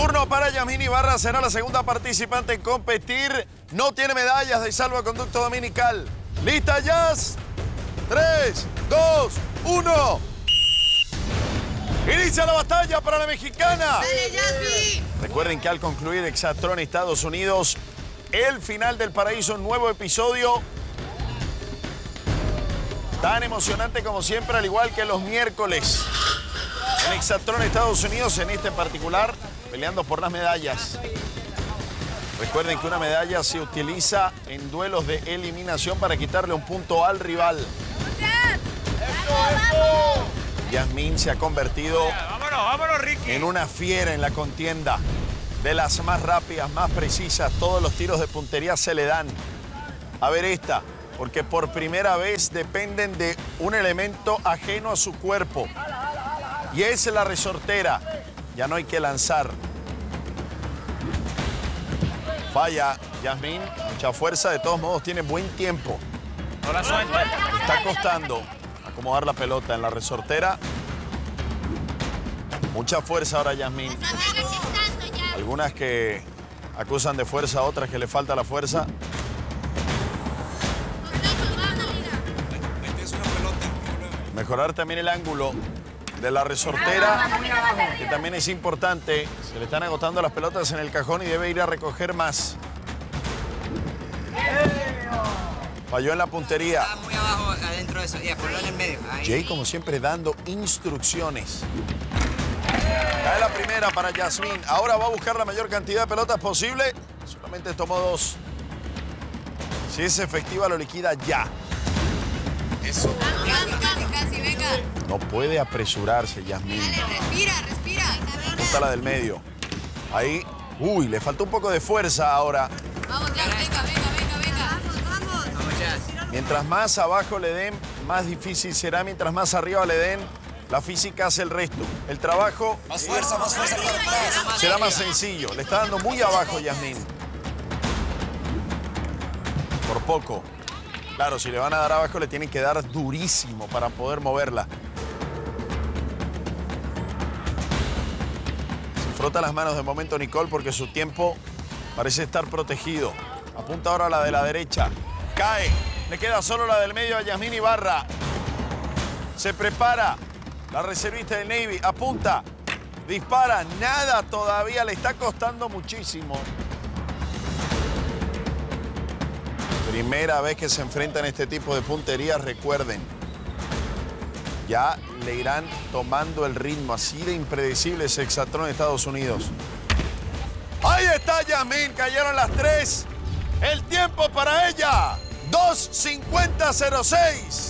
Turno para Yasmín Ibarra, será la segunda participante en competir. No tiene medallas de salvoconducto dominical. ¿Lista, Jazz? 3, 2, 1. Inicia la batalla para la mexicana. Recuerden que al concluir Exatron Estados Unidos, el final del paraíso, un nuevo episodio. Tan emocionante como siempre, al igual que los miércoles. En Exatron Estados Unidos, en este en particular, peleando por las medallas. Recuerden que una medalla se utiliza en duelos de eliminación para quitarle un punto al rival. Yasmín se ha convertido Vámonos, vámonos, Ricky. en una fiera en la contienda. De las más rápidas, más precisas, todos los tiros de puntería se le dan. A ver esta, porque por primera vez dependen de un elemento ajeno a su cuerpo. Y es la resortera. Ya no hay que lanzar. Falla, Yasmín, mucha fuerza, de todos modos tiene buen tiempo. No la suelta. Le está costando acomodar la pelota en la resortera. Mucha fuerza ahora, Yasmín. Algunas que acusan de fuerza, otras que le falta la fuerza. Mejorar también el ángulo de la resortera, que también es importante. Se le están agotando las pelotas en el cajón y debe ir a recoger más. Falló en la puntería. Está muy abajo, adentro de eso. Y ponlo en el medio. Ahí. Jay, como siempre, dando instrucciones. Cae la primera para Yasmín. Ahora va a buscar la mayor cantidad de pelotas posible. Solamente tomó dos. Si es efectiva, lo liquida ya. Eso. Venga. No puede apresurarse, Yasmín. Dale, respira, respira. Apunta la del medio. Ahí. Uy, le faltó un poco de fuerza ahora. Vamos, ya, venga, venga, venga, venga. Vamos, vamos. Vamos. Mientras más abajo le den, más difícil será. Mientras más arriba le den, la física hace el resto. El trabajo Más fuerza, más fuerza será más sencillo. Le está dando muy abajo Yasmín. Por poco. Claro, si le van a dar abajo, le tienen que dar durísimo para poder moverla. Se frota las manos de momento Nicole porque su tiempo parece estar protegido. Apunta ahora la de la derecha. Cae. Le queda solo la del medio a Yasmín Ibarra. Se prepara. La reservista del Navy apunta. Dispara. Nada todavía. Le está costando muchísimo. Primera vez que se enfrentan este tipo de punterías, recuerden. Ya le irán tomando el ritmo. Así de impredecible es Exatron de Estados Unidos. Ahí está Yasmín. Cayeron las tres. El tiempo para ella. 2.50.06.